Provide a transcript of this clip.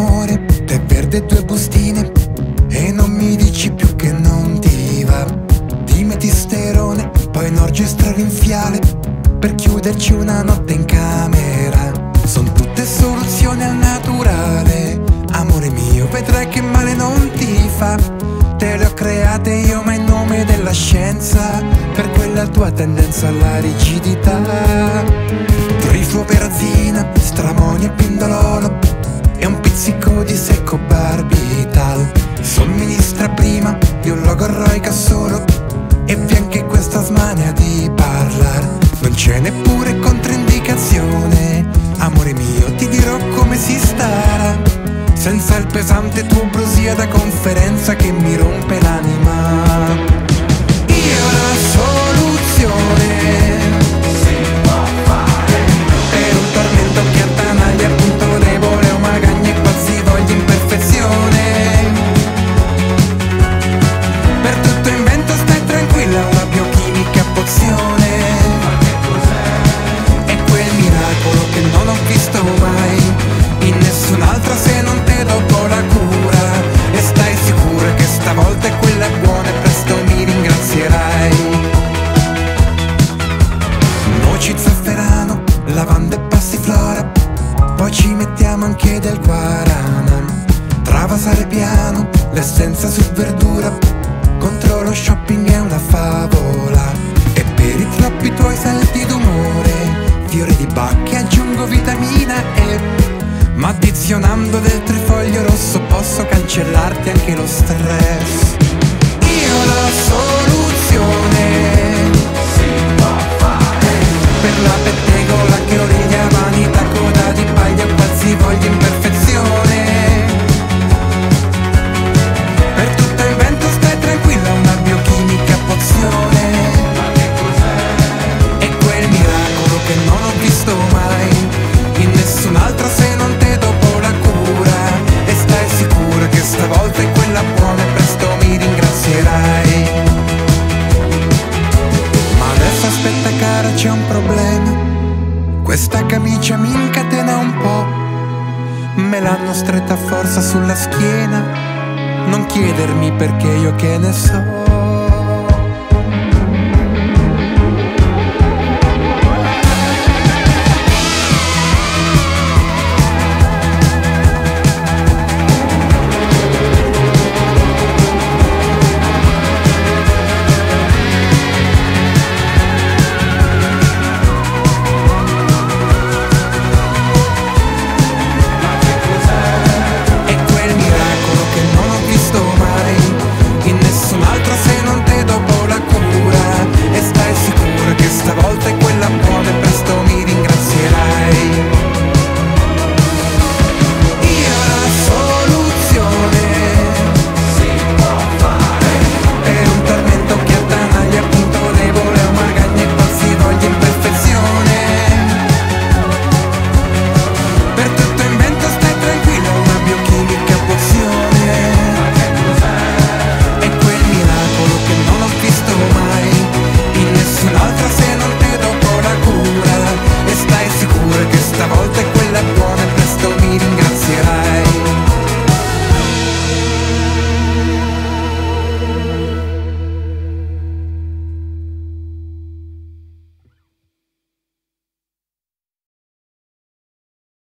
d'amore, tè verde due bustine. E non mi dici più che non ti va. Dimmi sterone, poi un orchestra rinfiale Per chiuderci una notte in camera. Sono tutte soluzioni al naturale. Amore mio, vedrai che male non ti fa. Te le ho create io ma in nome della scienza. Per quella tua tendenza alla rigidità. Trifo perazina, stramonio e pindololo pizzico di secco barbital Somministra prima di un logo eroica solo. E vi anche questa smania di parlare Non c'è neppure controindicazione. Amore mio ti dirò come si starà Senza il pesante tuo brosia da conferenza che mi rompe anche del guarana. Travasare piano, l'essenza su verdura. Contro lo shopping è una favola. E per i troppi tuoi salti d'umore Fiori di bacche aggiungo vitamina E. Ma addizionando del trifoglio rosso Posso cancellarti anche lo stress aspetta cara c'è un problema. Questa camicia mi incatena un po' Me l'hanno stretta a forza sulla schiena. Non chiedermi perché io che ne so